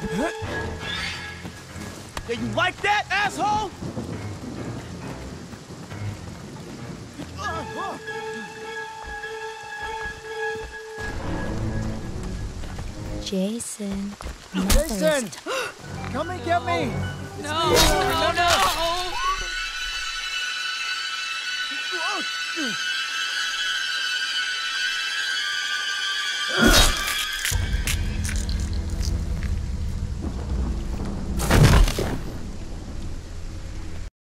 Yeah, you like that, asshole? Jason. Jason! Come and get me! No! No, no! no.